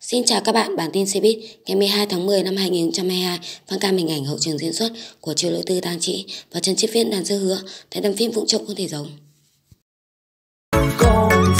Xin chào các bạn, bản tin Cbiz ngày 12 tháng 10 năm 2022 Phan cam hình ảnh hậu trường diễn xuất của Triệu Lữ Tư Tang Trị và Trần Chiết Viễn đàn dư hứa tại đầm phim Vũng Trộm Không Thể Giống. Con